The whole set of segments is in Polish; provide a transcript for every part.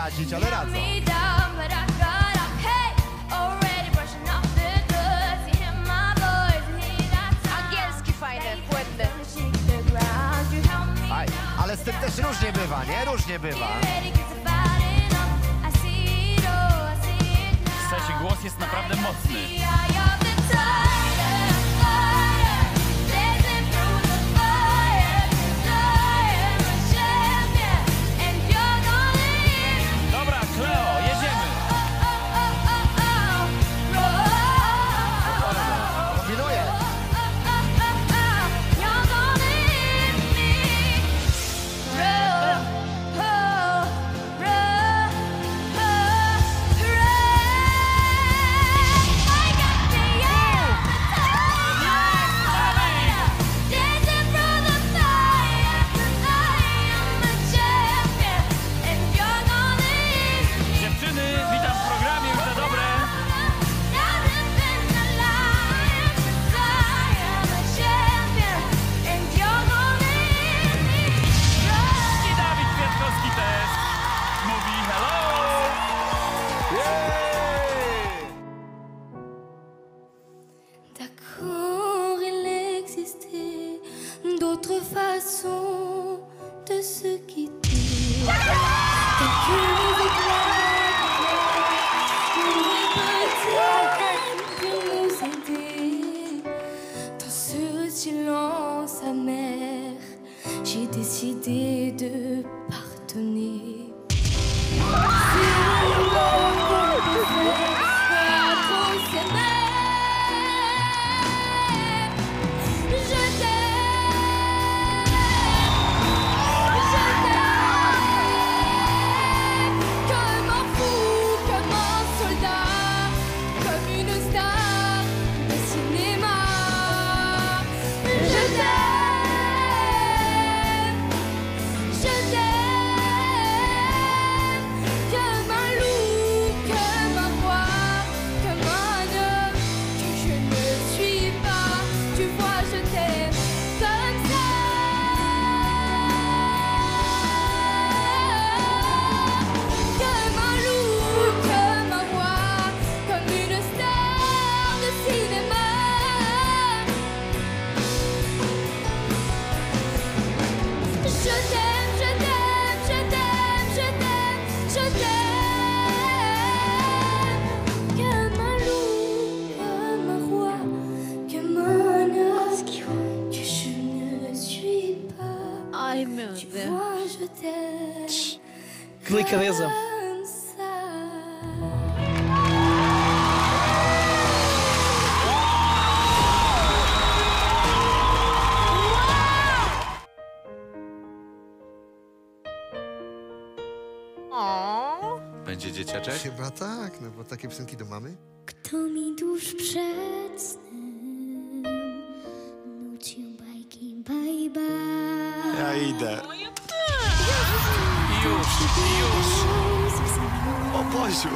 obrazić, ale radzą. Angielski fajny, płynny. Aj, ale z tym też różnie bywa, nie? Różnie bywa. W sensie głos jest naprawdę mocny. façon de se quitter. nous aider dans ce silence amer. J'ai décidé de delicadeza! Będzie dzieciaczek? Chyba tak, no bo takie piosenki do mamy. Kto mi tuż przed snem nucił bajki, bye bye. Ja idę. Już! O Boziu!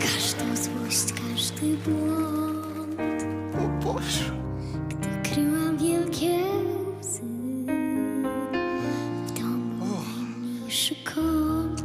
każdą złość, każdy błąd, gdy kryłam wielkie kąt.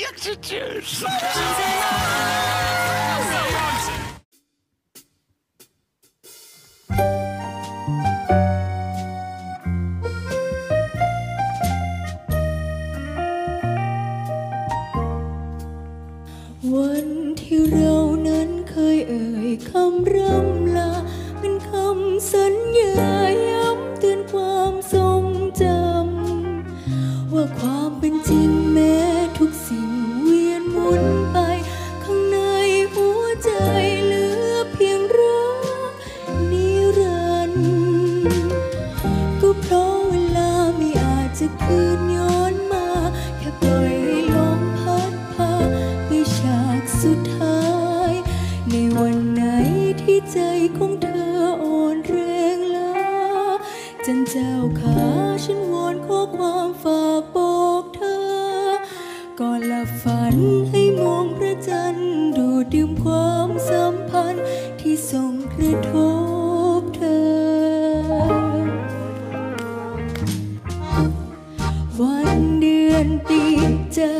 jak się cieszę! จะคืนย้อนมา แค่ปล่อยให้ลมพัดพาไปฉากสุดท้าย ในวันไหนที่ใจของเธออ่อนแรงล้าจันเจ้าขาฉันวอนขอความฝากบอกเธอ ก่อนหลับฝันให้มองพระจันทร์ดูดดื่มความสัมพันธ์ที่ส่งกระทบ จะ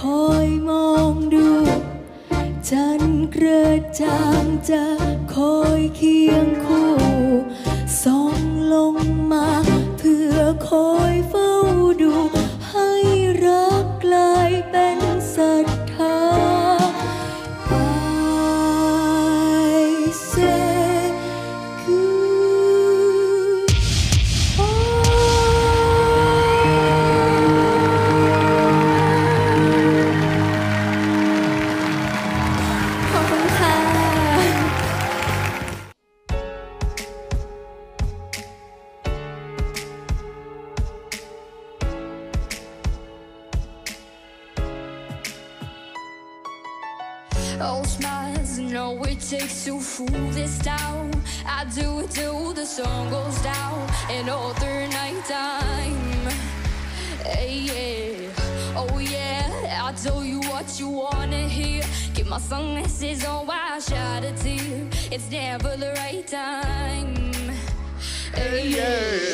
คอยมองดู จันกระจ่างจะคอยเคียงคู่ All smiles, know it takes to fool this town. I do it till the sun goes down, and all through nighttime. Hey, yeah, oh yeah, I tell you what you wanna hear. Get my sunglasses on while I shed a tear. It's never the right time. Hey, yeah.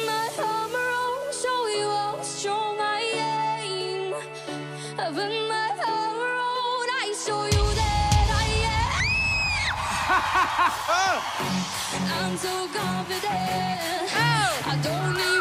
I'm so confident. I don't need